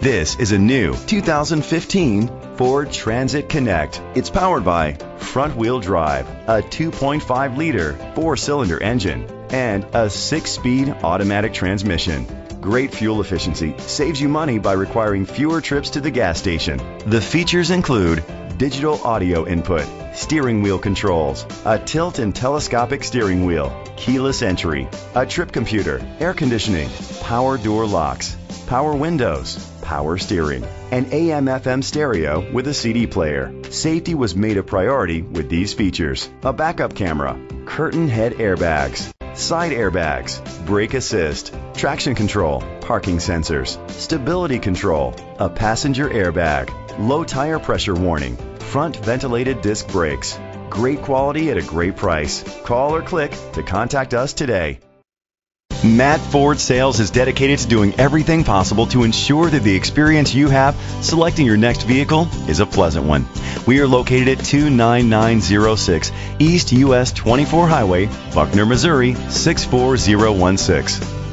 This is a new 2015 Ford Transit Connect. It's powered by front wheel drive, a 2.5 liter four cylinder engine, and a six speed automatic transmission. Great fuel efficiency saves you money by requiring fewer trips to the gas station. The features include digital audio input, steering wheel controls, a tilt and telescopic steering wheel, keyless entry, a trip computer, air conditioning, power door locks, power windows, power steering, and AM FM stereo with a CD player. Safety was made a priority with these features a backup camera, curtain head airbags, side airbags, brake assist, traction control, parking sensors, stability control, a passenger airbag, low tire pressure warning, front ventilated disc brakes. Great quality at a great price. Call or click to contact us today. Matt Ford Sales is dedicated to doing everything possible to ensure that the experience you have selecting your next vehicle is a pleasant one. We are located at 29906 East US 24 Highway, Buckner, Missouri 64016.